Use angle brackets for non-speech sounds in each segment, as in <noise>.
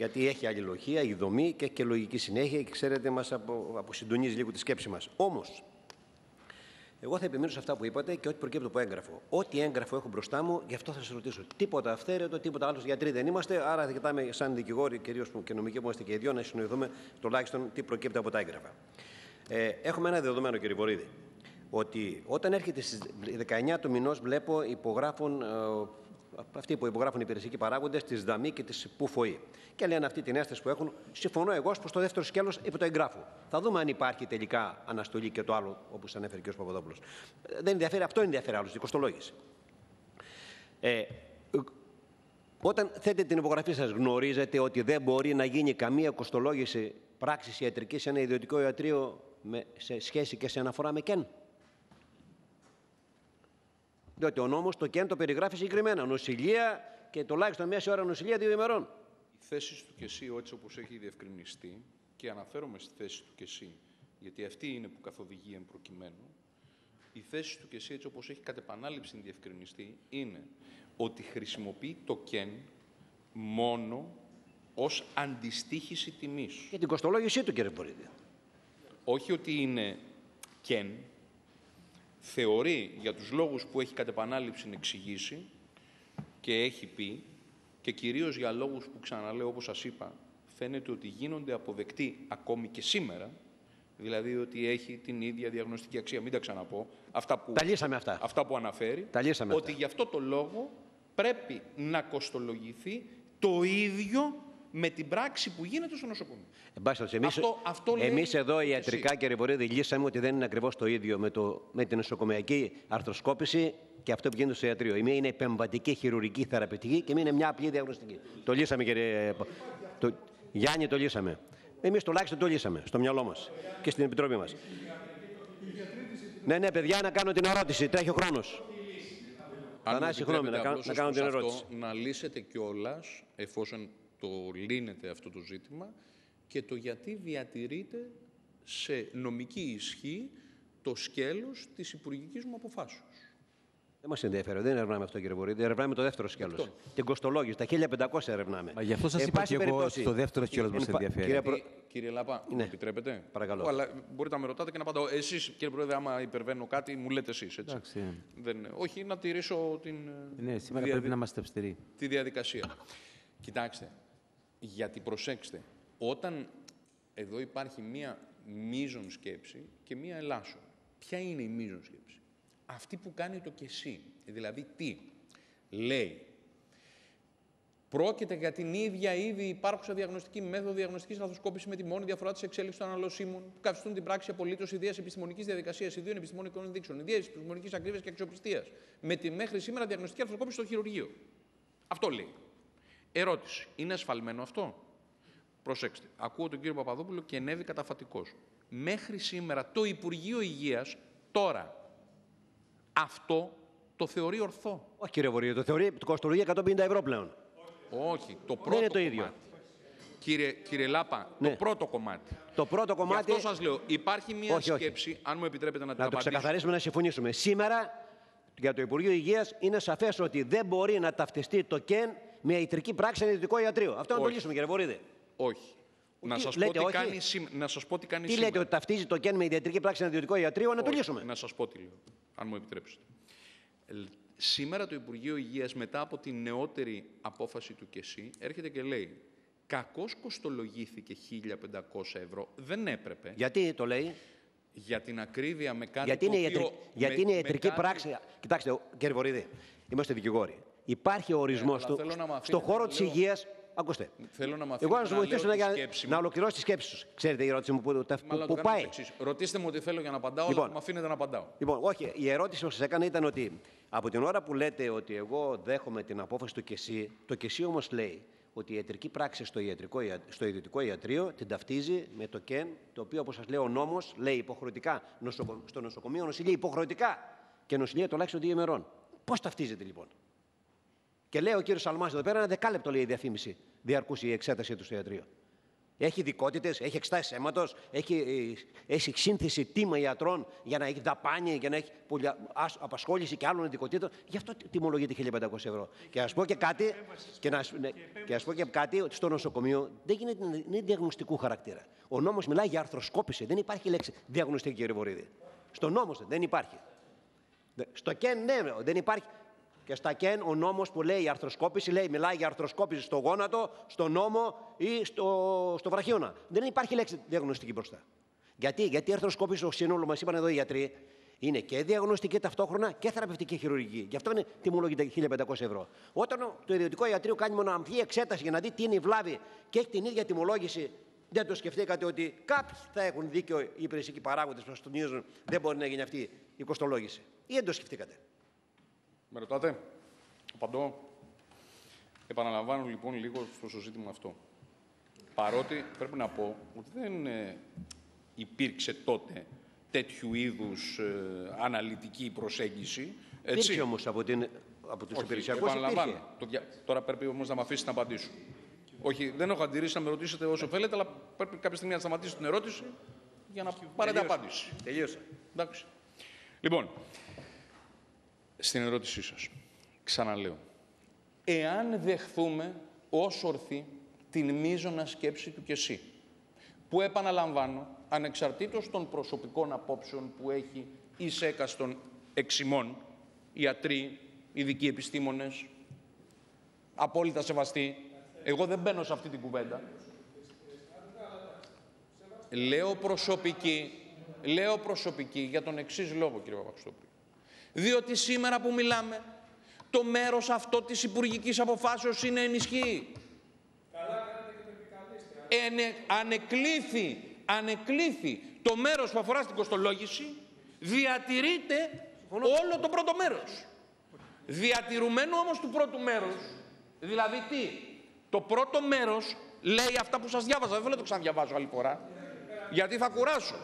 Γιατί έχει αλληλογία, η δομή και έχει και λογική συνέχεια και ξέρετε, μας απο, αποσυντονίζει λίγο τη σκέψη μας. Όμως, εγώ θα επιμείνω σε αυτά που είπατε και ό,τι προκύπτει από έγγραφο. Ό,τι έγγραφο έχω μπροστά μου, γι' αυτό θα σα ρωτήσω. Τίποτα αυθαίρετο, τίποτα άλλο. Γιατροί δεν είμαστε, άρα θα κοιτάμε σαν δικηγόροι, κυρίως και νομικοί που είμαστε και οι δύο, να συνοηθούμε τουλάχιστον τι προκύπτει από τα έγγραφα. Ε, έχουμε ένα δεδομένο, κύριε Βορύδη, ότι όταν έρχεται στις 19 του μηνός, βλέπω υπογράφουν. Ε, αυτοί που υπογράφουν οι υπηρεσιακοί παράγοντες τη ΔΑΜΗ και τη ΠΟΦΟΗ. Και λένε αυτή την αίσθηση που έχουν. Συμφωνώ εγώ προ το δεύτερο σκέλος επί το εγγράφου. Θα δούμε αν υπάρχει τελικά αναστολή και το άλλο, όπως ανέφερε και ο Παπαδόπουλος. Δεν ενδιαφέρει, αυτό ενδιαφέρει άλλους, η κοστολόγηση. Ε, όταν θέτε την υπογραφή σας, γνωρίζετε ότι δεν μπορεί να γίνει καμία κοστολόγηση πράξης ιατρικής σε ένα ιδιωτικό ιατρείο με, σε σχέση και σε αναφορά με ΚΕΝ; Διότι ο νόμος το ΚΕΝ το περιγράφει συγκεκριμένα. Νοσηλεία και τουλάχιστον μέση ώρα νοσηλεία δύο ημερών. Η θέση του και εσύ, έτσι όπως έχει διευκρινιστεί, και αναφέρομαι στη θέση του και εσύ, γιατί αυτή είναι που καθοδηγεί εν προκειμένου, η θέση του και εσύ, έτσι όπως έχει κατ' επανάληψη διευκρινιστεί, είναι ότι χρησιμοποιεί το ΚΕΝ μόνο ως αντιστήχηση τιμής. Και την κοστολόγησή του, κύριε Βορύδη. Όχι ότι είναι ΚΕΝ, θεωρεί για τους λόγους που έχει κατ' επανάληψη εξηγήσει και έχει πει και κυρίως για λόγους που ξαναλέω όπως σας είπα φαίνεται ότι γίνονται αποδεκτοί ακόμη και σήμερα δηλαδή ότι έχει την ίδια διαγνωστική αξία. Μην τα ξαναπώ. Αυτά που, τα λύσαμε αυτά. αυτά που αναφέρει. Τα λύσαμε ότι γι' αυτό το λόγο πρέπει να κοστολογηθεί το ίδιο με την πράξη που γίνεται στο νοσοκομείο. Εμείς, αυτό, αυτό εμείς εδώ ιατρικά, κύριε Βορύδη, λύσαμε ότι δεν είναι ακριβώς το ίδιο με, το, με την νοσοκομιακή αρθροσκόπηση και αυτό που γίνεται στο ιατρείο. Η μία είναι επεμβατική χειρουργική θεραπευτική και η μία είναι μια απλή διαγνωστική. Το λύσαμε, κύριε το, Γιάννη, το λύσαμε. Εμείς τουλάχιστον το λύσαμε στο μυαλό μας και στην Επιτροπή μας. Ναι, ναι, παιδιά, να κάνω την ερώτηση. Τρέχει ο χρόνος. Αν να, να κάνω την ερώτηση. Αυτό, να λύσετε κιόλας, εφόσον το λύνεται αυτό το ζήτημα και το γιατί διατηρείται σε νομική ισχύ το σκέλος της υπουργικής μου αποφάσεως. Δεν μας ενδιαφέρει, δεν ερευνάμε αυτό, κύριε Βορύδη. Ερευνάμε το δεύτερο σκέλος. Την κοστολόγηση, τα 1500 ερευνάμε. Μα γι' αυτό σας είπα και εγώ το δεύτερο σκέλος μας ενδιαφέρει. Κύριε, Προ... κύριε Λαπά, ναι. μου επιτρέπετε; Παρακαλώ. Αλλά μπορείτε να με ρωτάτε και να απαντάω. Εσείς, κύριε Πρόεδρε, άμα υπερβαίνω κάτι, μου λέτε εσείς. Όχι, να τηρήσω την. Ναι, σήμερα πρέπει να είμαστε αυστηροί. Τη διαδικασία. Κοιτάξτε, γιατί προσέξτε, όταν εδώ υπάρχει μία μείζον σκέψη και μία ελάσσον. Ποια είναι η μείζον σκέψη; Αυτή που κάνει το και εσύ. Δηλαδή τι; Λέει. Πρόκειται για την ίδια ήδη υπάρχουσα διαγνωστική μέθοδο διαγνωστικής λαθοσκόπησης με τη μόνη διαφορά της εξέλιξης των αναλωσίμων που καθιστούν την πράξη απολύτως ιδέας επιστημονικής διαδικασίας ιδίων επιστημονικών ενδείξεων, ιδέα επιστημονικής ακρίβειας και αξιοπιστίας με τη μέχρι σήμερα διαγνωστική αρθροκόπηση στο χειρουργείο. Αυτό λέει. Ερώτηση. Είναι ασφαλμένο αυτό; Προσέξτε. Ακούω τον κύριο Παπαδόπουλο και ενέβη καταφατικός. Μέχρι σήμερα το Υπουργείο Υγείας τώρα αυτό το θεωρεί ορθό; Όχι κύριε Βορείο, το θεωρεί το κοστολογεί 150 ευρώ πλέον. Όχι, το πρώτο είναι το ίδιο. Κομμάτι. Κύριε, κύριε Λάπα, ναι. το πρώτο κομμάτι. Το πρώτο κομμάτι. Γι' αυτό σας λέω, υπάρχει μια όχι, σκέψη, όχι. αν μου επιτρέπετε να την Να το ξεκαθαρίσουμε, να συμφωνήσουμε. Σήμερα για το Υπουργείο Υγείας είναι σαφές ότι δεν μπορεί να ταυτιστεί το ΚΕΝ με ιατρική πράξη ιδιωτικό ιατρείο. Αυτό να το λύσουμε, κύριε Βορύδη. Όχι. Να σας πω, τι κάνει, να σας πω τι κάνει τι λέτε, ότι ταυτίζει το ΚΕΝ με ιδιωτική πράξη ιδιωτικό ιατρείο, να το λύσουμε; Να σας πω τι λέω, αν μου επιτρέψετε. Σήμερα το Υπουργείο Υγείας, μετά από την νεότερη απόφαση του ΚΕΣΥ, έρχεται και λέει Κακώς κοστολογήθηκε 1.500 ευρώ. Δεν έπρεπε. Γιατί το λέει; Για την ακρίβεια με κάτι γιατί είναι το οποίο... Γιατί είναι ιατρική κάτι... πράξη; Κοιτάξτε, κύριε Βορύδη, είμαστε δικηγόροι. Υπάρχει ορισμός ναι, στο, στο χώρο της υγείας. Ακούστε. Θέλω να Εγώ να σα βοηθήσω να, να ολοκληρώσει τη σκέψη σου. Ξέρετε η ερώτηση μου που, που, που πάει. Ρωτήστε μου ό,τι θέλω για να απαντάω, λοιπόν, αλλά μου αφήνετε να απαντάω. Λοιπόν, όχι, η ερώτηση που σας έκανα ήταν ότι από την ώρα που λέτε ότι εγώ δέχομαι την απόφαση του ΚΕΣΥ, το ΚΕΣΥ όμως λέει ότι η ιατρική πράξη στο, ιατρικό, στο ιδιωτικό ιατρείο την ταυτίζει με το ΚΕΝ, το οποίο, όπως σας λέω, ο νόμος λέει υποχρεωτικά στο νοσοκομείο νοσηλεία υποχρεωτικά και νοσηλεία τουλάχιστον δύο ημερών. Πώς ταυτίζεται λοιπόν; Και λέει ο κύριος Αλμάζη εδώ πέρα, ένα δεκάλεπτο λέει η διαφήμιση διαρκούσε η εξέταση του στο ιατρείο. Έχει δικότητε, έχει εξτάσεις αίματος, έχει, ε, έχει σύνθεση τίμα ιατρών για να έχει δαπάνη, για να έχει απασχόληση και άλλων ειδικοτήτων. Γι' αυτό τιμολογείται 1500 ευρώ. Και ας πω και κάτι, και να, ναι, και ας πω και κάτι ότι στο νοσοκομείο δεν γίνεται είναι διαγνωστικού χαρακτήρα. Ο νόμος μιλάει για αρθροσκόπηση. Δεν υπάρχει λέξη διαγνωστική, κύριε Βορύδη. Στο νόμος δεν υπάρχει. Στο ΚΕΝ, ναι, δεν υπάρχει. Και στα ΚΕΝ ο νόμος που λέει η αρθροσκόπηση λέει, μιλάει για αρθροσκόπηση στο γόνατο, στο νόμο ή στο, στο βραχίωνα. Δεν υπάρχει λέξη διαγνωστική μπροστά. Γιατί, γιατί η αρθροσκόπηση στο σύνολο, μας είπαν εδώ οι γιατροί, είναι και διαγνωστική ταυτόχρονα και θεραπευτική χειρουργική. Γι' αυτό είναι τιμολογείται 1500 ευρώ. Όταν το ιδιωτικό ιατρείο κάνει μόνο αμφή εξέταση για να δει τι είναι η βλάβη και έχει την ίδια τιμολόγηση, δεν το σκεφτήκατε ότι κάποιοι θα έχουν δίκιο οι υπηρεσικοί παράγοντες που σας τονίζουν δεν μπορεί να γίνει αυτή η κοστολόγηση. Ή δεν το σκεφτήκατε. Με ρωτάτε; Απαντώ. Επαναλαμβάνω λοιπόν λίγο στο ζήτημα αυτό. Παρότι πρέπει να πω ότι δεν ε, υπήρξε τότε τέτοιου είδους ε, αναλυτική προσέγγιση. Έτσι. Υπήρξε όμως από, την, από τους υπηρεσιακούς επαναλαμβάνω. Το Τώρα πρέπει όμως να με αφήσει να απαντήσω. Όχι, δεν έχω αντιρρήσει να με ρωτήσετε όσο θέλετε, αλλά πρέπει κάποια στιγμή να σταματήσετε την ερώτηση για να πάρετε απάντηση. Τελείωσα. Εντάξει. Λοιπόν, στην ερώτησή σας. Ξαναλέω. Εάν δεχθούμε ως ορθή την μείζωνα σκέψη του και εσύ, που επαναλαμβάνω, ανεξαρτήτως των προσωπικών απόψεων που έχει η των εξημών, ιατροί, ειδικοί επιστήμονες, απόλυτα σεβαστοί, εγώ δεν μπαίνω σε αυτή την κουβέντα. Λέω προσωπική, λέω προσωπική για τον εξής λόγο, κύριε Παπαξτόπουλο. Διότι σήμερα που μιλάμε, το μέρος αυτό της υπουργικής αποφάσεως είναι ενισχύει. Ενε, ανεκλήθη, ανεκλήθη το μέρος που αφορά στην κοστολόγηση, διατηρείται όλο το πρώτο μέρος. Διατηρουμένο όμως του πρώτου μέρους, δηλαδή τι, το πρώτο μέρος λέει αυτά που σας διάβασα, δεν θέλω να το ξαναδιαβάζω άλλη φορά, γιατί θα κουράσω.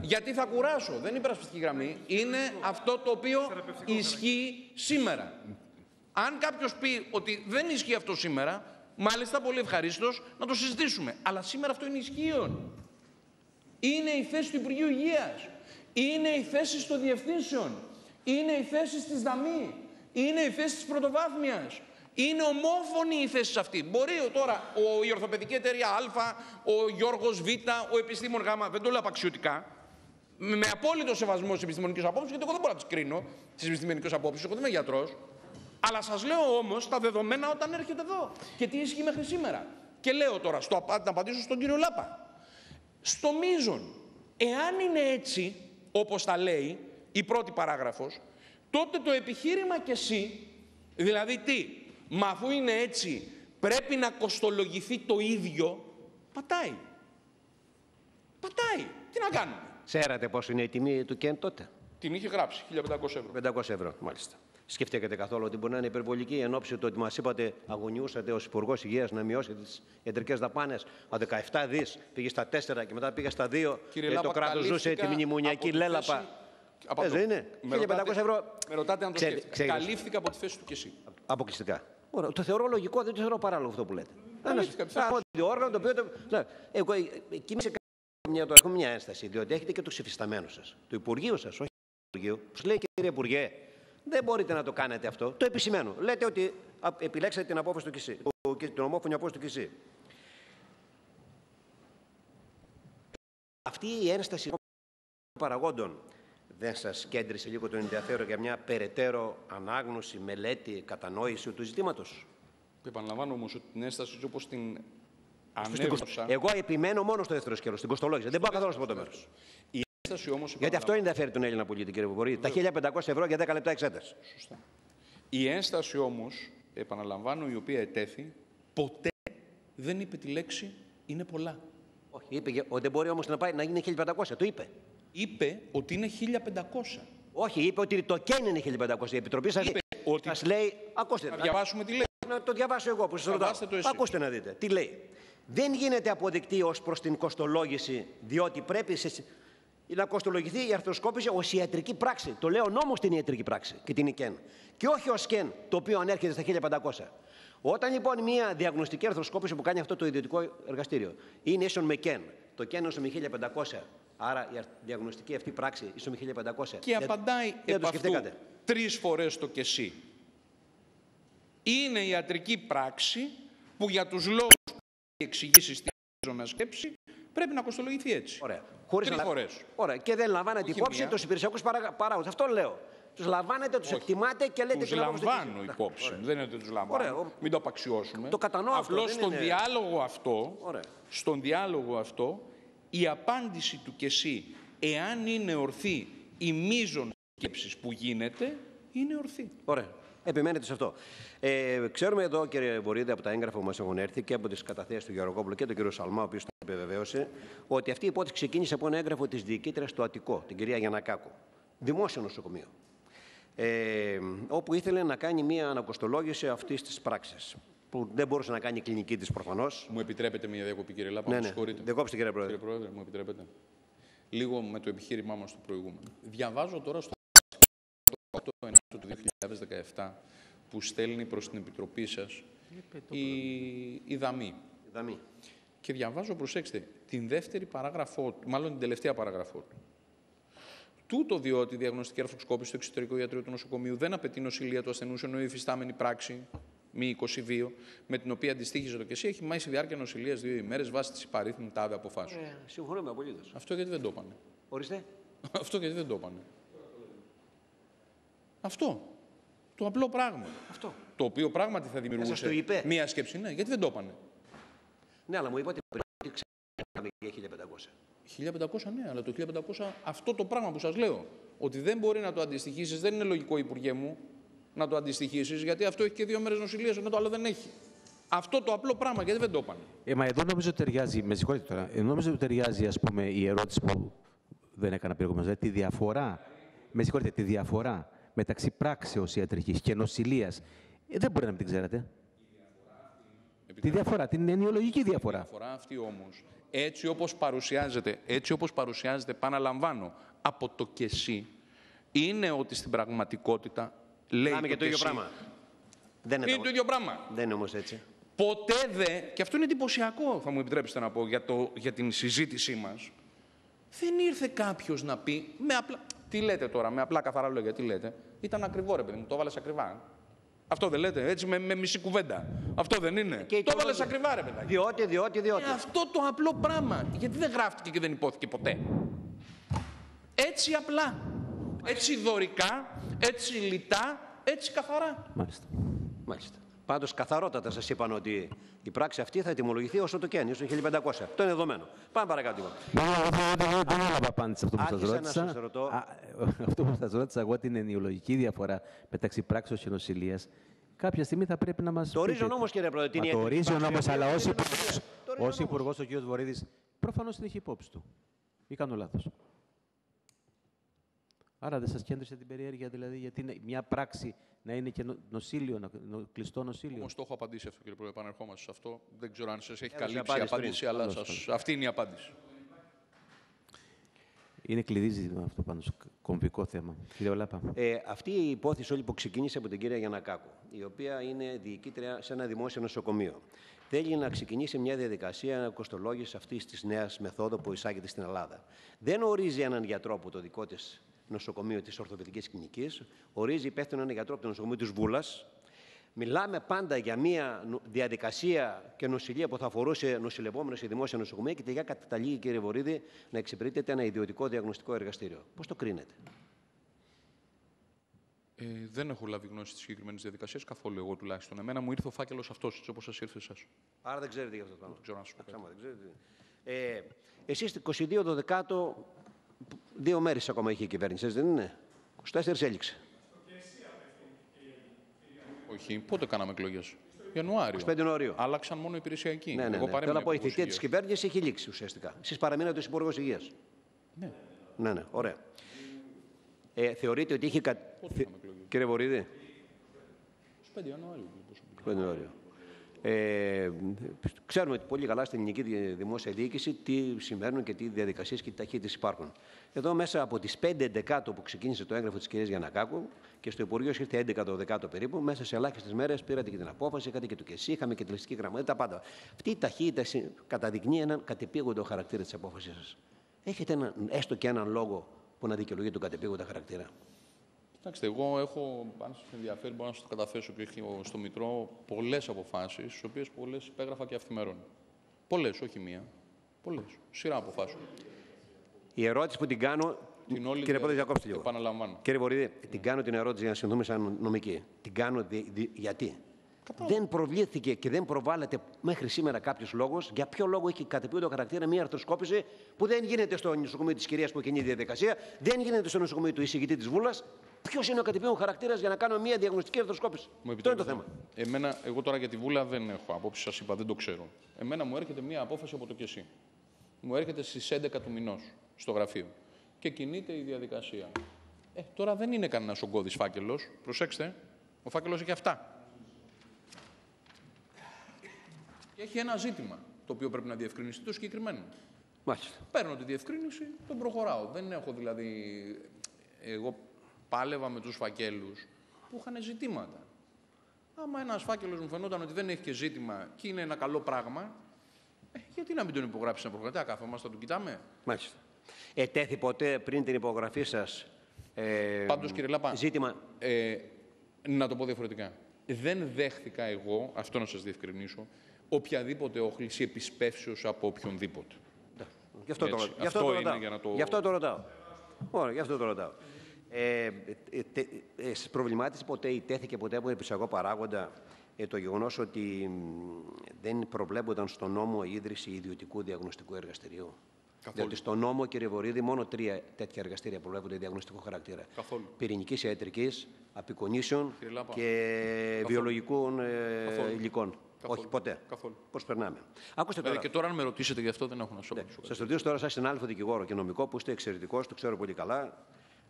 Γιατί θα κουράσω. Δεν είναι υπερασπιστική γραμμή. Είναι αυτό το οποίο ισχύει σήμερα. Αν κάποιος πει ότι δεν ισχύει αυτό σήμερα, μάλιστα πολύ ευχαρίστως να το συζητήσουμε. Αλλά σήμερα αυτό είναι ισχύον. Είναι η θέση του Υπουργείου Υγείας. Είναι η θέση των διευθύνσεων. Είναι η θέση τη ΔΑΜΗ. Είναι η θέση της πρωτοβάθμιας. Είναι ομόφωνη η θέση αυτή. Μπορεί τώρα ο, η ορθοπαιδική εταιρεία Α, ο Γιώργος Β, ο επιστήμον Γ, δεν το λέω απαξιωτικά, με απόλυτο σεβασμό στις επιστημονικές απόψεις, γιατί εγώ δεν μπορώ να τις κρίνω τι επιστημονικές απόψεις, εγώ δεν είμαι γιατρός. Αλλά σας λέω όμως τα δεδομένα όταν έρχεται εδώ και τι ισχύει μέχρι σήμερα. Και λέω τώρα, στο, να απαντήσω στον κύριο Λάπα. Στο μείζον, εάν είναι έτσι, όπως τα λέει η πρώτη παράγραφος, τότε το επιχείρημα και εσύ, δηλαδή τι, μα αφού είναι έτσι, πρέπει να κοστολογηθεί το ίδιο, πατάει. Πατάει. Τι να κάνουμε. Ξέρατε πόσο είναι η τιμή του ΚΕΝ τότε; Την είχε γράψει, 1500 ευρώ. 500 ευρώ, μάλιστα. Σκεφτήκατε καθόλου ότι μπορεί να είναι υπερβολική εν ώψη του ότι μας είπατε, αγωνιούσατε ως Υπουργός Υγείας να μειώσετε τις ιατρικέ δαπάνες. Ο 17 δις πήγε στα 4 και μετά πήγε στα 2. Κύριε και το κράτος ζούσε τη μνημονιακή λέλαπα. Από δεν είναι. 1500 ευρώ. Με ρωτάτε αν το σκέφτεται. Καλύφθηκα από τη θέση του κι εσύ. Αποκλειστικά. Το θεωρώ λογικό, δεν το θεωρώ παράλογο αυτό που λέτε. Ένας όργανο το οποίο. Ναι, εγώ εκεί μια, το έχω μια ένσταση, διότι έχετε και του υφισταμένου σας, του Υπουργείου σας, όχι του Υπουργείου, που λέει κύριε Υπουργέ, δεν μπορείτε να το κάνετε αυτό. Το επισημαίνω. Λέτε ότι επιλέξατε την απόφαση του ΚΙΣΥ, την ομόφωνη απόφαση του ΚΙΣΥ. Αυτή η ένσταση των παραγόντων δεν σας κέντρισε λίγο το ενδιαφέρον για μια περαιτέρω ανάγνωση, μελέτη, κατανόηση του ζητήματος; Επαναλαμβάνω όμως ότι την ένσταση όπως την εγώ επιμένω μόνο στο δεύτερο σκέλος, στην κοστολόγηση. Δεν πάω καθόλου στο πρώτο μέρο. Η ένσταση όμως. Γιατί αυτό ενδιαφέρει τον Έλληνα πολίτη, κύριε Βουβορή. Τα 1500 ευρώ για 10 λεπτά εξέταση. Σωστά. Η ένσταση όμως, επαναλαμβάνω, η οποία ετέθη, ποτέ δεν είπε τη λέξη είναι πολλά. Όχι, είπε ότι δεν μπορεί όμως να πάει να γίνει 1500. Το είπε. Είπε ότι είναι 1500. Όχι, είπε ότι το κέν είναι 1500. Η Επιτροπή σας ότι... λέει. Ακούστε. Να διαβάσουμε τι λέει. Να το διαβάσω εγώ που σας ρωτάω. Ακούστε να δείτε. Τι λέει δεν γίνεται αποδεκτή ως προς την κοστολόγηση, διότι πρέπει σε, να κοστολογηθεί η αρθροσκόπηση ως ιατρική πράξη. Το λέω νόμος την ιατρική πράξη και την ΙΚΕΝ. Και όχι ως ΚΕΝ, το οποίο ανέρχεται στα 1500. Όταν λοιπόν μια διαγνωστική αρθροσκόπηση που κάνει αυτό το ιδιωτικό εργαστήριο είναι ίσον με κεν, το κεν ίσον με 1500, άρα η διαγνωστική αυτή πράξη ίσον με 1500. Και απαντάει δεν επ' αυτού τρεις φορές το και εσύ. Είναι ιατρική πράξη που για τους λόγους που έχει εξηγήσεις στη να σκέψη πρέπει να κοστολογηθεί έτσι. Ωραία. Χωρίς Τρεις να... φορές. Ωραία. Και δεν λαμβάνετε υπόψη τους υπηρεσιακούς παράγοντες. Αυτό λέω. Τους λαμβάνετε, τους εκτιμάτε και λέτε Τους λαμβάνω υπόψη. Ωραία. Δεν είναι ότι τους λαμβάνω. Ωραία. Μην το απαξιώσουμε. Το κατανοώ Απλώς αυτό. στον είναι... διάλογο αυτό, Ωραία. στον διάλογο αυτό, η απάντηση του και εσύ, εάν είναι ορθή η μείζον σκέψης που γίνεται, είναι ορθή. Ωραία. Επιμένετε σε αυτό. Ε, ξέρουμε εδώ, κύριε Βορύδη, από τα έγγραφα που μας έχουν έρθει και από τις καταθέσεις του Γεωργόπουλου και του κ. Σαλμά, ο οποίος το επιβεβαίωσε, ότι αυτή η υπόθεση ξεκίνησε από ένα έγγραφο της διοικήτριας του Αττικό, την κυρία Γιανακάκου. Δημόσιο νοσοκομείο. Ε, όπου ήθελε να κάνει μία ανακοστολόγηση αυτής της πράξης. Που δεν μπορούσε να κάνει η κλινική της προφανώς. Μου επιτρέπετε μία διακοπή, κύριε Λάπα, ναι, ναι. Διακόψτε, κύριε Πρόεδρε. Κύριε Πρόεδρε, μου επιτρέπετε. Λίγο με το επιχείρημά μας το προηγούμενο. Διαβάζω τώρα στο 8 του 2017 που στέλνει προς την Επιτροπή σας η, η Δαμή. Δαμή. Και διαβάζω, προσέξτε, την δεύτερη παράγραφό του, μάλλον την τελευταία παράγραφό του. Τούτο διότι η διαγνωστική αρθροσκόπηση στο εξωτερικό ιατρείο του νοσοκομείου δεν απαιτεί νοσηλεία του ασθενού, ενώ η υφιστάμενη πράξη, μη 22, με την οποία αντιστοίχιζε το και εσύ, έχει μάθει διάρκεια νοσηλείας δύο ημέρες βάσει της υπαρίθμου τάδε αποφάσεως. Ε, συμφωνούμε απολύτως. Αυτό γιατί δεν το έπανε; Ορίστε. Αυτό γιατί δεν το έπανε; Αυτό. Το απλό πράγμα. Αυτό. Το οποίο πράγματι θα δημιουργούσε μία σκέψη. Ναι, γιατί δεν το έπανε. Ναι, αλλά μου είπατε ότι για 1500. 1500, ναι, αλλά το 1500 αυτό το πράγμα που σας λέω, ότι δεν μπορεί να το αντιστοιχίσεις, δεν είναι λογικό, Υπουργέ μου, να το αντιστοιχίσεις, γιατί αυτό έχει και δύο μέρες νοσηλείας, ενώ το άλλο δεν έχει. Αυτό το απλό πράγμα, γιατί δεν το έπανε. Ε, μα εδώ νομίζω ταιριάζει, με συγχωρείτε τώρα, εδώ νομίζω ταιριάζει, ας πούμε, η ερώτηση που δεν έκανα προηγουμένως, δηλαδή τη διαφορά, με συγχωρείτε, τη διαφορά μεταξύ πράξεως ιατρικής και νοσηλείας, ε, δεν μπορεί να μην την ξέρετε. Τη διαφορά, την ενοιολογική διαφορά. Η διαφορά αυτή όμως, έτσι όπως παρουσιάζεται, έτσι όπως παρουσιάζεται, επαναλαμβάνω, από το και εσύ, είναι ότι στην πραγματικότητα λέει Πάμε το, το ίδιο πράγμα. Δεν είναι, το... ίδιο πράγμα. Δεν είναι όμως έτσι. Ποτέ δε, και αυτό είναι εντυπωσιακό, θα μου επιτρέψετε να πω, για, το, για την συζήτησή μας, δεν ήρθε κάποιος να πει, με απλά, τι λέτε τώρα, με απλά καθαρά λόγια, τι λέτε; Ήταν ακριβό, ρε παιδί μου, το έβαλες ακριβά. Αυτό δεν λέτε, έτσι με, με μισή κουβέντα. Αυτό δεν είναι. Και το έβαλες ακριβά, ρε παιδάκι. Διότι, διότι, διότι. Ε, αυτό το απλό πράγμα. Γιατί δεν γράφτηκε και δεν υπόθηκε ποτέ. Έτσι απλά. Έτσι δωρικά, έτσι λιτά, έτσι καθαρά. Μάλιστα. Μάλιστα. Πάντως, καθαρότατα σας είπαν ότι η πράξη αυτή θα τιμολογηθεί όσο το καίνει, όσο 1500. Αυτό είναι δεδομένο. Πάμε παρακάτω. Δεν έλαβα απάντηση αυτό που σας ρώτησα. Αυτό που σας ρώτησα εγώ την ενοιολογική διαφορά μεταξύ πράξεως και νοσηλείας. Κάποια στιγμή θα πρέπει να μας. Το ορίζει ο νόμο, κύριε Πρόεδρε. Το ορίζει ο νόμο, αλλά ως υπουργό ο κ. Βορύδης προφανώς την έχει υπόψη του. Ή κάνω λάθος. Άρα δεν σας κέντρισε την περιέργεια, δηλαδή, γιατί μια πράξη να είναι και νοσήλιο, νο, κλειστό νοσήλιο. Όμως το έχω απαντήσει αυτό, κύριε Πρόεδρε. Επανερχόμαστε σε αυτό. Δεν ξέρω αν σας έχει καλύψει η απάντηση, αλλά σας... αυτή είναι η απάντηση. Είναι κλειδί ζήτημα αυτό πάνω στο κομβικό θέμα. Κύριε Ολάπα. Ε, αυτή η υπόθεση όλη που ξεκίνησε από την κυρία Γιανακάκου, η οποία είναι διοικήτρια σε ένα δημόσιο νοσοκομείο. Θέλει να ξεκινήσει μια διαδικασία κοστολόγηση αυτής της νέας μεθόδου που εισάγεται στην Ελλάδα. Δεν ορίζει έναν γιατρό που το δικό της νοσοκομείο της Ορθοπαιδική Κλινική, ορίζει υπεύθυνο ένα γιατρό από το νοσοκομείο της Βούλας. Μιλάμε πάντα για μια διαδικασία και νοσηλεία που θα αφορούσε νοσηλευόμενο σε δημόσια νοσοκομεία και τελικά καταλήγει, κύριε Βορύδη, να εξυπηρετείται ένα ιδιωτικό διαγνωστικό εργαστήριο. Πώς το κρίνετε; Ε, δεν έχω λάβει γνώση της συγκεκριμένης διαδικασίας καθόλου εγώ τουλάχιστον. Εμένα μου ήρθε ο φάκελος αυτός, έτσι όπως σας ήρθε εσά. Άρα δεν ξέρετε για αυτό το πράγμα. Δεν ξέρω να σου πω. Ε, Εσείς 22 Δεκάτο Δύο μέρες ακόμα είχε η κυβέρνηση, δεν είναι; 24 έληξε. Όχι, πότε κάναμε εκλογές; Ιανουάριο. 25 Ιανουαρίου. Άλλαξαν μόνο υπηρεσιακοί. Ναι, ναι, ναι. Θέλω να πω, η θητεία της κυβέρνησης έχει λήξει ουσιαστικά. Εσείς παραμείνατε ως Υπουργός Υγείας. Ναι. Ναι, ναι, ωραία. Ε, θεωρείτε ότι είχε. Κα... Κύριε Βορύδη. 25 Ιανουαρίου. 25 Ιανουαρίου. Ε, ξέρουμε πολύ καλά στην ελληνική δημόσια διοίκηση τι συμβαίνουν και τι διαδικασίες και τι ταχύτητες υπάρχουν. Εδώ μέσα από τις 5 Δεκάτο που ξεκίνησε το έγγραφο της κυρίας Γιανακάκου και στο Υπουργείο ήρθε 11 το Δεκάτο περίπου, μέσα σε ελάχιστες μέρες πήρατε και την απόφαση, είχατε και το και εσύ, είχαμε και τη ληστική γραμματεία, τα πάντα. Αυτή η ταχύτητα καταδεικνύει έναν κατεπήγοντο χαρακτήρα της απόφαση σας. Έχετε ένα, έστω και έναν λόγο που να δικαιολογεί τον κατεπήγοντα χαρακτήρα; Κοιτάξτε, εγώ έχω, αν σας ενδιαφέρει, μπορώ να σας το καταθέσω και στο Μητρό πολλές αποφάσεις, τι οποίες πολλές υπέγραφα και αυθημερών. Πολλές, όχι μία. Πολλές. Σειρά αποφάσεων. Η ερώτηση που την κάνω. Την όλη κύριε Πόδη, διακόψτε λίγο. Επαναλαμβάνω. Κύριε Βορύδη, την κάνω την ερώτηση για να συνδούμε σαν νομική. Την κάνω δι, δι, γιατί; Δεν προβλήθηκε και δεν προβάλλεται μέχρι σήμερα κάποιος λόγος για ποιο λόγο έχει κατεπίοντο χαρακτήρα μια αρθροσκόπηση που δεν γίνεται στο νοσοκομείο της κυρίας που καινή διαδικασία, δεν γίνεται στο νοσοκομείο του εισηγητή της Βούλας. Ποιος είναι ο κατεπίον χαρακτήρας για να κάνω μια διαγνωστική αρθροσκόπηση; Μου Αυτό είναι το θέμα. Εμένα, εγώ τώρα για τη Βούλα δεν έχω απόψη, σας είπα, δεν το ξέρω. Εμένα μου έρχεται μια απόφαση από το κεσί. Μου έρχεται στις 11 του μηνός στο γραφείο και κινείται η διαδικασία. Ε, τώρα δεν είναι κανένας ογκώδη φάκελος. Προσέξτε, ο φάκελος έχει αυτά. Και έχει ένα ζήτημα το οποίο πρέπει να διευκρινιστεί το συγκεκριμένο. Μάλιστα. Παίρνω τη διευκρίνηση, τον προχωράω. Δεν έχω δηλαδή. Εγώ πάλευα με τους φακέλους που είχαν ζητήματα. Άμα ένας φάκελος μου φαινόταν ότι δεν έχει και ζήτημα και είναι ένα καλό πράγμα, ε, γιατί να μην τον υπογράψεις ένα προγραμματέα, κάθομαστε να τον κοιτάμε. Μάλιστα. Ετέθη ποτέ πριν την υπογραφή σας. Ε, Πάντως, κύριε Λάπα, ζήτημα... ε, να το πω διαφορετικά. Δεν δέχθηκα εγώ, αυτό να σας διευκρινίσω, οποιαδήποτε όχληση επισπεύσεως από οποιονδήποτε. Γι' αυτό, το, γι αυτό, το ρωτάω. Για το... Γι' αυτό το ρωτάω. Ωραία, γι' αυτό το ρωτάω. Ε, ε, ε, προβλημάτισε ποτέ ή τέθηκε ποτέ από επισαγό παράγοντα ε, το γεγονός ότι δεν προβλέπονταν στον νόμο η ίδρυση ιδιωτικού διαγνωστικού εργαστηρίου; Καθόλου. Διότι στον νόμο, κύριε Βορύδη, μόνο τρία τέτοια εργαστήρια προβλέπονται διαγνωστικού χαρακτήρα. Πυρηνικής ιατρικής, απεικονίσεων και βιολογικών ε, υλικών. Καθόλου. Όχι, ποτέ. Καθόλου. Πώς περνάμε. Ακούστε τώρα. και τώρα, αν με ρωτήσετε γι' αυτό, δεν έχω να σου ναι. Σας ρωτήσω τώρα, σαν συνάδελφο δικηγόρο και νομικό, που είστε εξαιρετικός, το ξέρω πολύ καλά.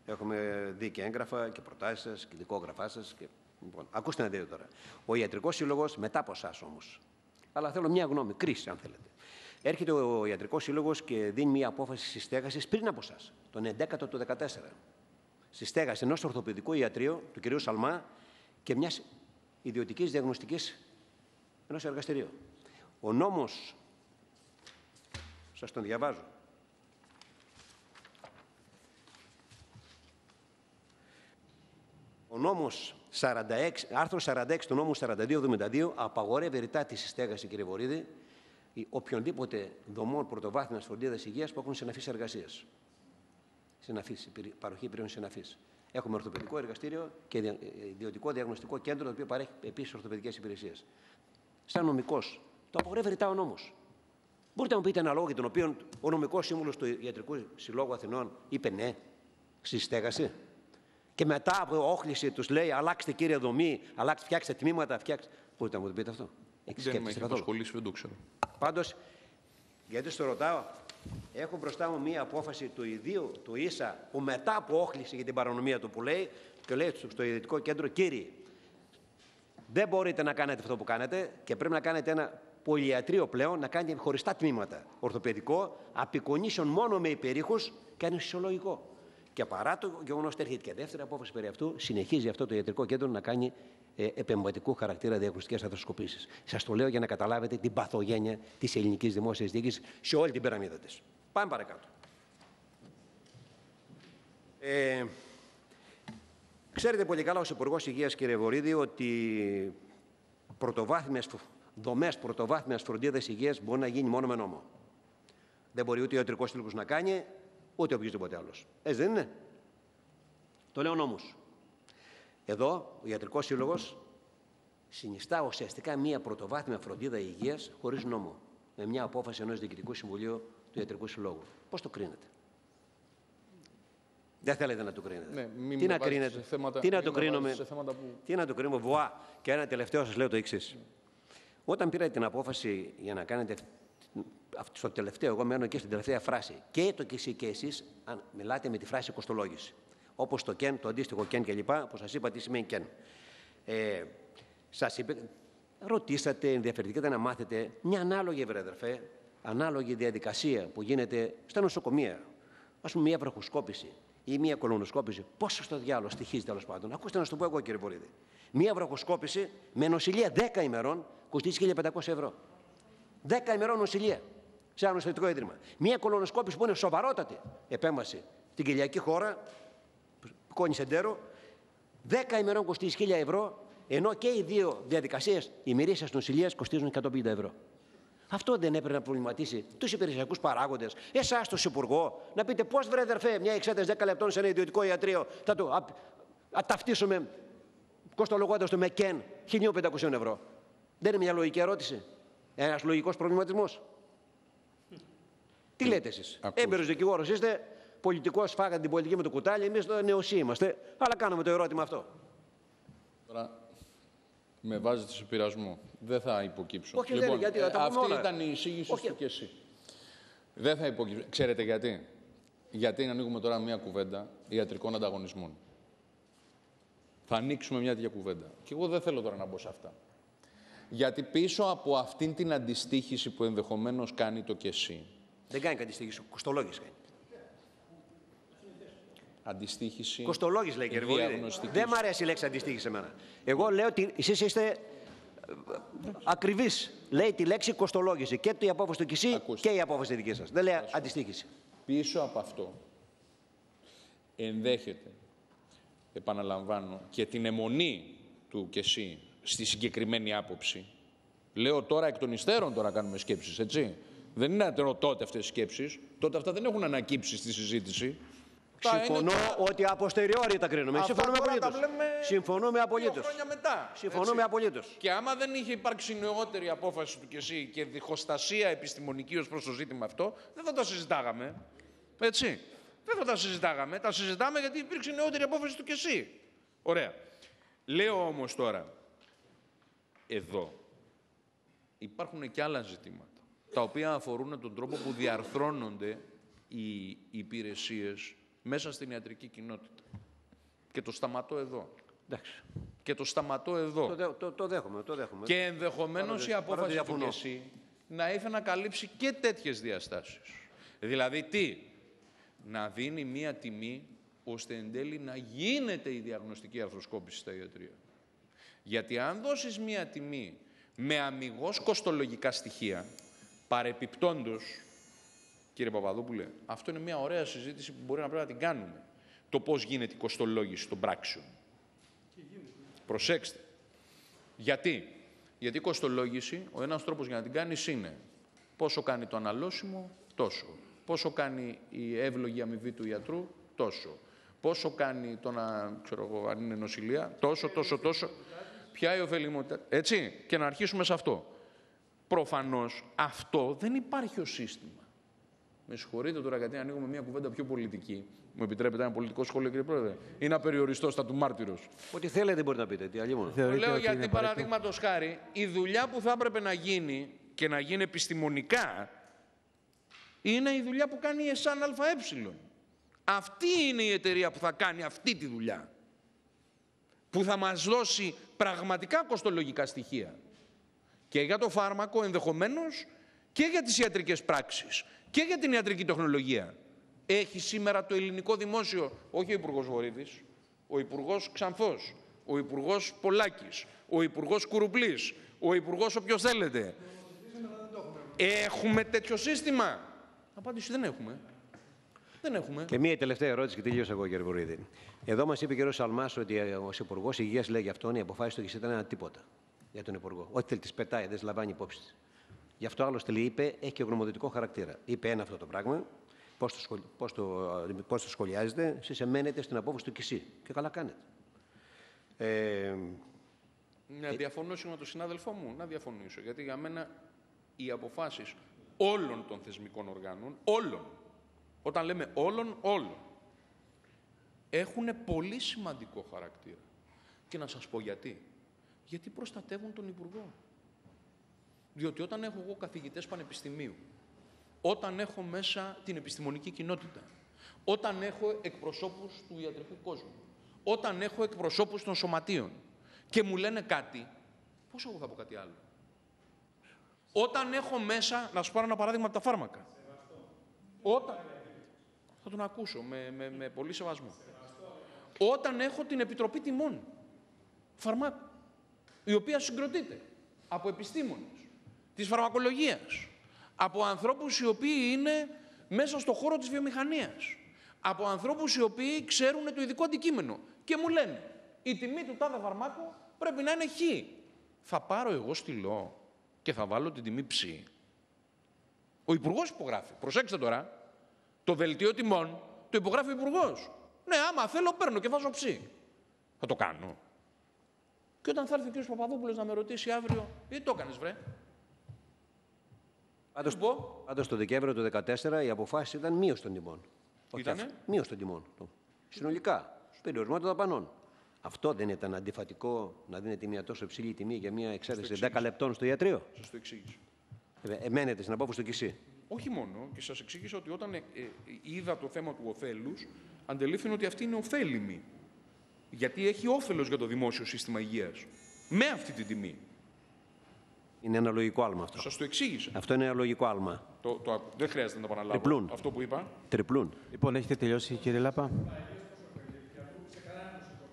Έχουμε δει και έγγραφα και προτάσεις σας και δικόγραφά σας. Και... Λοιπόν, ακούστε να δείτε τώρα. Ο ιατρικός σύλλογος, μετά από εσάς όμως, αλλά θέλω μια γνώμη, κρίση αν θέλετε. Έρχεται ο ιατρικός σύλλογος και δίνει μια απόφαση συστέγασης πριν από εσάς, τον 11ο του 2014. Συστέγαση ενός ορθοπαιδικού ιατρίου, του κ. Σαλμά, και μιας ιδιωτικής διαγνωστικής ενός εργαστηρίου. Ο νόμος, σας τον διαβάζω, Ο νόμος 46, άρθρο 46 του νόμου 4272 απαγορεύει ρητά τη συστέγαση, κύριε Βορύδη, οποιονδήποτε δομών πρωτοβάθμιας φροντίδας υγείας που έχουν συναφείς εργασία. Συναφή, παροχή υπηρεσιών συναφή. Έχουμε ορθοπαιδικό εργαστήριο και ιδιωτικό διαγνωστικό κέντρο, το οποίο παρέχει επίσης ορθοπαιδικές υπηρεσίες σαν νομικός. Το απογορεύει ρητά ο νόμος. Μπορείτε να μου πείτε ένα λόγο για τον οποίο ο νομικός σύμβουλος του Ιατρικού Συλλόγου Αθηνών είπε ναι στη στέγαση. Και μετά από όχληση τους λέει: Αλλάξτε κύριε δομή, αλλάξτε, φτιάξτε τμήματα, φτιάξτε. Μπορείτε να μου το πείτε αυτό. δεν με έχει απασχολήσει, δεν το ξέρω. Πάντως, γιατί στο ρωτάω, έχω μπροστά μου μία απόφαση του ιδίου του ίσα που μετά από όχληση για την παρανομία του που λέει και λέει στο ιδιωτικό κέντρο: Κύριε, δεν μπορείτε να κάνετε αυτό που κάνετε και πρέπει να κάνετε ένα πολυιατρείο πλέον, να κάνετε χωριστά τμήματα. Ορθοπαιδικό, απεικονίσεων μόνο με υπερήχους και ανεσυσιολογικό. Και παρά το γεγονός ότι έρχεται και δεύτερη απόφαση περί αυτού, συνεχίζει αυτό το ιατρικό κέντρο να κάνει ε, επεμβατικού χαρακτήρα διαγνωστικέ αρθροσκοπήσεις. Σας το λέω για να καταλάβετε την παθογένεια της ελληνικής δημόσιας διοίκησης σε όλη την πυραμίδα της. Πάμε παρακάτω. Ε, Ξέρετε πολύ καλά ως Υπουργός Υγείας, κύριε Βορύδη, ότι πρωτοβάθμιες δομές πρωτοβάθμιας φροντίδας υγείας μπορεί να γίνει μόνο με νόμο. Δεν μπορεί ούτε ο ιατρικός σύλλογος να κάνει, ούτε οποιοδήποτε άλλος. Έτσι δεν είναι; Το λέω νόμος. Εδώ ο ιατρικός σύλλογος συνιστά ουσιαστικά μία πρωτοβάθμια φροντίδα υγείας χωρίς νόμο. Με μια απόφαση ενός διοικητικού συμβουλίου του ιατρικού συλλόγου. Πώς το κρίνετε; Δεν θέλετε να το κρίνετε. Ναι, τι να κρίνετε; Θέματα, τι να το κρίνουμε; Που... Τι να το κρίνουμε; Βουά. Και ένα τελευταίο σας λέω το εξής. Όταν πήρατε την απόφαση για να κάνετε. Στο τελευταίο, εγώ μένω και στην τελευταία φράση. Και το και εσύ και εσείς μιλάτε με τη φράση κοστολόγηση. Όπως το κεν, το αντίστοιχο κεν κλπ. Που σας είπα τι σημαίνει κεν. Ε, σας είπε, ρωτήσατε, ενδιαφερθήκατε να μάθετε μια ανάλογη, βρε αδερφέ, ανάλογη διαδικασία που γίνεται στα νοσοκομεία. Α πούμε, μια βραχοσκόπηση ή μια κολονοσκόπηση. Πόσο στο διάλογο στοιχίζει τέλος πάντων. Ακούστε να σου το πω εγώ, κύριε Βορύδη. Μια βραχοσκόπηση με νοσηλεία 10 ημερών κοστίζει 1.500 ευρώ. 10 ημερών νοσηλεία σε ένα νοσηλευτικό ίδρυμα. Μια κολονοσκόπηση που είναι σοβαρότατη επέμβαση στην κοιλιακή χώρα, κόνη εντέρο, 10 ημερών κοστίζει 1.000 ευρώ, ενώ και οι δύο διαδικασίες ημερήσια νοσηλείας κοστίζουν 150 ευρώ. Αυτό δεν έπρεπε να προβληματίσει τους υπηρεσιακούς παράγοντες, εσάς, τον Υπουργό, να πείτε πώς βρε αδερφέ, μια εξέταση 10 λεπτών σε ένα ιδιωτικό ιατρείο θα το α, α, ταυτίσουμε κοστολογώντας το με κεν 1.500 ευρώ. Δεν είναι μια λογική ερώτηση. Ένας λογικός προβληματισμός. Τι λέτε εσείς; Έμπειρος δικηγόρος είστε, πολιτικός, φάγατε την πολιτική με το κουτάλι, εμείς το νεοσύ είμαστε. Αλλά κάνουμε το ερώτημα αυτό. Τώρα με βάζετε σε πειρασμό. Δεν θα υποκύψω. Όχι, λοιπόν, δεν, γιατί, ε, αυτή όλα. ήταν η εισήγηση σου και εσύ. Δεν θα υποκύψω. Ξέρετε γιατί; Γιατί ανοίγουμε τώρα μια κουβέντα ιατρικών ανταγωνισμών. Θα ανοίξουμε μια τέτοια κουβέντα. Και εγώ δεν θέλω τώρα να μπω σε αυτά. Γιατί πίσω από αυτήν την αντιστοίχηση που ενδεχομένως κάνει το και εσύ. Δεν κάνει αντιστοίχηση, κοστολόγηση κάνει. Αντιστοίχηση. Κοστολόγηση λέει κύριε Δεν μου αρέσει η λέξη αντιστοίχηση εμένα. Εγώ λέω ότι εσείς είστε ε, ακριβείς. Λέει τη λέξη κοστολόγηση. Και η απόφαση του Κισί και η απόφαση δική σας. Δεν λέει αντιστοίχηση. Πίσω από αυτό ενδέχεται, επαναλαμβάνω, και την αιμονή του Κεσί στη συγκεκριμένη άποψη. Λέω τώρα εκ των υστέρων τώρα κάνουμε σκέψεις, έτσι. Δεν είναι τότε αυτές οι σκέψεις. Τότε αυτά δεν έχουν ανακύψει στη συζήτηση. Συμφωνώ ότι αποστεριόρι τα κρίνουμε. Συμφωνούμε απολύτως. Συμφωνούμε απολύτως. χρόνια μετά. Συμφωνούμε απολύτως. Και άμα δεν είχε υπάρξει νεότερη απόφαση του και εσύ και διχοστασία επιστημονική ως προς το ζήτημα αυτό, δεν θα τα συζητάγαμε. Έτσι. Δεν θα τα συζητάγαμε. Τα συζητάμε γιατί υπήρξε νεότερη απόφαση του και εσύ. Ωραία. Λέω όμως τώρα, εδώ υπάρχουν και άλλα ζητήματα, τα οποία αφορούν τον τρόπο που διαρθρώνονται οι υπηρεσίες μέσα στην ιατρική κοινότητα. Και το σταματώ εδώ. Εντάξει. Και το σταματώ εδώ. Το, το, το δέχομαι, το δέχομαι. Και ενδεχομένως η απόφαση του και εσύ να ήθελε να καλύψει και τέτοιες διαστάσεις. Δηλαδή τι, να δίνει μία τιμή ώστε εν τέλει να γίνεται η διαγνωστική αρθροσκόπηση στα ιατρία. Γιατί αν δώσεις μία τιμή με αμυγός κοστολογικά στοιχεία, παρεπιπτόντος, Κύριε Παπαδόπουλε, αυτό είναι μια ωραία συζήτηση που μπορεί να πρέπει να την κάνουμε. Το πώς γίνεται η κοστολόγηση των πράξεων. Προσέξτε. Γιατί; Γιατί η κοστολόγηση, ο ένας τρόπος για να την κάνεις είναι πόσο κάνει το αναλώσιμο, τόσο. Πόσο κάνει η εύλογη αμοιβή του ιατρού, τόσο. Πόσο κάνει το να, ξέρω εγώ, αν είναι νοσηλεία, τόσο, τόσο, τόσο. Ποια η ωφελημότητα. Έτσι, και να αρχίσουμε σε αυτό. Προφανώς αυτό δεν υπάρχει ως σύστημα. Με συγχωρείτε τώρα γιατί ανοίγουμε μια κουβέντα πιο πολιτική. Μου επιτρέπετε ένα πολιτικό σχόλιο, κύριε Πρόεδρε, ή να περιοριστώ στα του μάρτυρος; Ό,τι θέλετε μπορείτε να πείτε. Τι αλλή μόνο. Λέω γιατί, παραδείγματος χάρη, η δουλειά που θα έπρεπε να γίνει και να γίνει επιστημονικά είναι η δουλειά που κάνει η ΕΣΑΝ ΑΕ. Αυτή είναι η εταιρεία που θα κάνει αυτή τη δουλειά. Που θα μας δώσει πραγματικά κοστολογικά στοιχεία. Και για το φάρμακο ενδεχομένως και για τις ιατρικές πράξεις και για την ιατρική τεχνολογία. Έχει σήμερα το ελληνικό δημόσιο, όχι ο Υπουργός Βορύδης, ο Υπουργός Ξανθός, ο Υπουργός Πολάκης, ο Υπουργός Κουρουμπλή, ο Υπουργός όποιος θέλετε. Έχουμε τέτοιο σύστημα. Απάντηση δεν έχουμε. Δεν έχουμε. Και μία τελευταία ερώτηση και τελείωσα εγώ, κύριε Βορύδη. Εδώ μας είπε ο κ. Σαλμάς ότι ως Υπουργός Υγείας λέει γι' αυτόν η αποφάση του ήταν ένα τίποτα για τον Υπουργό. Ό,τι θέλει, της πετάει, δεν λαμβάνει υπόψη. Γι' αυτό άλλωστε λέει, είπε, έχει και γνωμοδοτικό χαρακτήρα. Είπε ένα αυτό το πράγμα, πώς το, σχολ... πώς το... Πώς το σχολιάζετε, εσείς εμένετε στην απόφαση του Κισί. Και καλά κάνετε. Ε... Να διαφωνήσω με τον συνάδελφό μου, να διαφωνήσω. Γιατί για μένα οι αποφάσεις όλων των θεσμικών οργάνων, όλων, όταν λέμε όλων, όλων, έχουν πολύ σημαντικό χαρακτήρα. Και να σας πω γιατί. Γιατί προστατεύουν τον Υπουργό. Διότι όταν έχω εγώ καθηγητές πανεπιστημίου, όταν έχω μέσα την επιστημονική κοινότητα, όταν έχω εκπροσώπους του ιατρικού κόσμου, όταν έχω εκπροσώπους των σωματείων και μου λένε κάτι, Πώς εγώ θα πω κάτι άλλο; Όταν έχω μέσα, να σου πάρω ένα παράδειγμα από τα φάρμακα. Όταν... Θα τον ακούσω με, με, με πολύ σεβασμό. Όταν έχω την Επιτροπή Τιμών Φαρμάκου, η οποία συγκροτείται από επιστήμονες της φαρμακολογίας, από ανθρώπους οι οποίοι είναι μέσα στο χώρο της βιομηχανίας, από ανθρώπους οι οποίοι ξέρουν το ειδικό αντικείμενο και μου λένε η τιμή του τάδε φαρμάκου πρέπει να είναι χ. Θα πάρω εγώ στυλό και θα βάλω την τιμή ψ. Ο Υπουργός υπογράφει. Προσέξτε τώρα. Το δελτίο τιμών το υπογράφει ο Υπουργός. Ναι, άμα θέλω παίρνω και βάζω ψ. Θα το κάνω. Και όταν θα έρθει ο κ. Παπαδόπουλος να με ρωτήσει αύριο, γιατί το έκανες βρε. Πάντως, πω. πάντως το Δεκέμβριο του 2014 η αποφάση ήταν μείωση των τιμών. Όχι Ήτανε; αυτό. Μείωση των τιμών. Το- Συνολικά. Περιορισμό των δαπανών. Αυτό δεν ήταν αντιφατικό να δίνεται μια τόσο υψηλή τιμή για μια εξαίρεση 10 λεπτών στο ιατρείο. Σας το εξήγησα. Ε, Εμένετε στην απόφαση του ΚΙΣΥ. Όχι μόνο, και σας εξήγησα ότι όταν ε, ε, είδα το θέμα του ωφέλους, αντελήφθηνε ότι αυτή είναι ωφέλιμη. Γιατί έχει όφελος για το δημόσιο σύστημα υγείας. Με αυτή την τιμή. Είναι ένα λογικό άλμα αυτό. Σας το εξήγησα. Αυτό είναι ένα λογικό άλμα. Το, το, ακου- δεν χρειάζεται να το επαναλάβω. Τριπλούν. Αυτό που είπα. Τριπλούν. Λοιπόν, έχετε τελειώσει, κύριε Λάπα;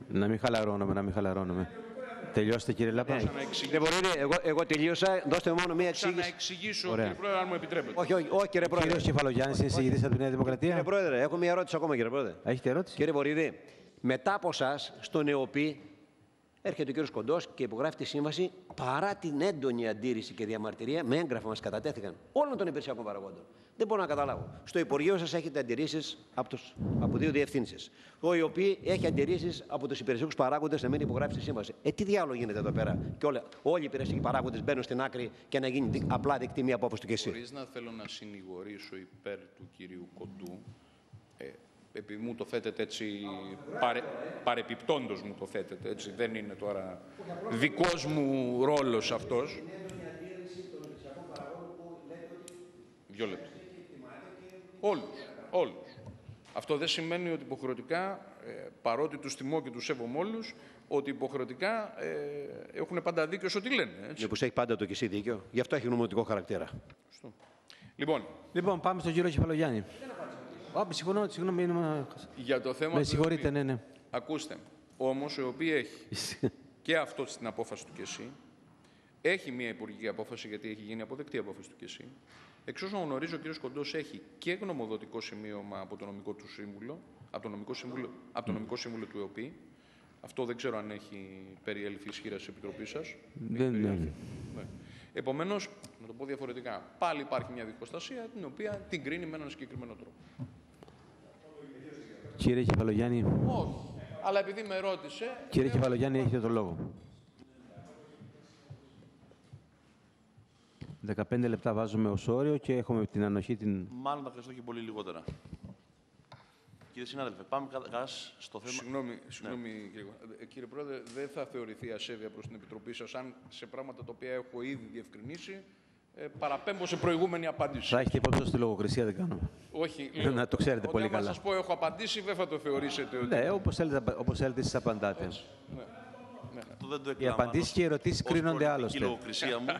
Να μην χαλαρώνουμε, να μην χαλαρώνουμε. Τελειώστε, κύριε Λάπα; Να εξηγήσω, Δεν μπορείτε, εγώ, εγώ τελείωσα. Δώστε μου μόνο μία να εξήγηση. εξηγήσω Ωραία. κύριε Πρόεδρε, αν μου επιτρέπετε. Όχι, όχι, όχι, κύριε Πρόεδρε. Κύριος Κεφαλογιάννης, είναι εισηγητής από τη Νέα Δημοκρατία; Κύριε Πρόεδρε, έχω μία ερώτηση ακόμα, κύριε Πρόεδρε. Έχετε ερώτηση; Κύριε Βορύδη, μετά από εσά, στον ΕΟΠΗ, έρχεται ο κύριος Κοντός και υπογράφει τη σύμβαση παρά την έντονη αντίρρηση και διαμαρτυρία με έγγραφα μας κατατέθηκαν όλων των υπηρεσιακών παραγόντων. Δεν μπορώ να καταλάβω. Στο Υπουργείο σας έχετε αντιρρήσεις από, τους- από δύο διευθύνσεις. Ο ΙΟΠΗ έχει αντιρρήσεις από τους υπηρεσιακούς παράγοντες να μην υπογράψει τη σύμβαση. Ε, τι διάλογο γίνεται εδώ πέρα. Και όλα, όλοι οι υπηρεσιακοί παράγοντες μπαίνουν στην άκρη και να γίνει δι- απλά δεκτή μια απόφαση του και εσύ. Χωρίς να θέλω να συνηγορήσω υπέρ του κυρίου Κοντού, ε, επειδή μου το θέτετε έτσι, παρε, παρεπιπτόντος μου το θέτετε, έτσι, δεν είναι τώρα δικός μου ρόλος αυτός. Δυο λεπτά. Όλους, όλους. Αυτό δεν σημαίνει ότι υποχρεωτικά, ε, παρότι τους τιμώ και τους σέβομαι όλους, ότι υποχρεωτικά ε, έχουν πάντα δίκιο σε ό,τι λένε. Έτσι. Μήπω έχει πάντα το και εσύ δίκιο. Γι' αυτό έχει νομοτικό χαρακτήρα. Λοιπόν, Λοιπόν, πάμε στον κύριο Κεφαλογιάννη. Α, συγγνώμη, συγγνώμη. είναι- για το θέμα Με του συγχωρείτε, ΕΟΠΗ. ναι, ναι. Ακούστε, όμως ο οποίος έχει <laughs> και αυτό στην απόφαση του και εσύ, έχει μια υπουργική απόφαση γιατί έχει γίνει αποδεκτή η απόφαση του και εσύ. Εξ όσων γνωρίζω, ο κ. Κοντός έχει και γνωμοδοτικό σημείωμα από το νομικό του σύμβουλο, από το νομικό σύμβουλο, από το νομικό σύμβουλο του ΕΟΠΗ. Αυτό δεν ξέρω αν έχει περιέλθει ισχύρα της Επιτροπής σας. Δεν, ναι. Ναι. Επομένως, να το πω διαφορετικά, πάλι υπάρχει μια δικοστασία την οποία την κρίνει με έναν συγκεκριμένο τρόπο. Κύριε Κεφαλογιάννη, Όχι. Αλλά επειδή με ρώτησε, κύριε Κεφαλογιάννη, έχετε το λόγο. 15 λεπτά βάζουμε ως όριο και έχουμε την ανοχή την... Μάλλον θα χρειαστώ και πολύ λιγότερα. Κύριε συνάδελφε, πάμε καταρχάς στο θέμα. Συγγνώμη, συγγνώμη κύριε, Γουά- ε, κύριε Πρόεδρε, δεν θα θεωρηθεί ασέβεια προς την Επιτροπή σας αν σε πράγματα τα οποία έχω ήδη διευκρινίσει ε, παραπέμπω σε προηγούμενη απάντηση. Θα έχετε υπόψη σας τη λογοκρισία, δεν κάνω. Όχι, <laughs> Να το ξέρετε όταν πολύ άμα καλά. σας πω έχω απαντήσει, δεν θα το θεωρήσετε ότι... Ναι, όπως θέλετε, όπως θέλετε εσείς απαντάτε. Αυτό δεν το Οι εκλαμβάνω απαντήσεις και οι ερωτήσεις ως κρίνονται πολιτική άλλωστε. λογοκρισία μου. <laughs>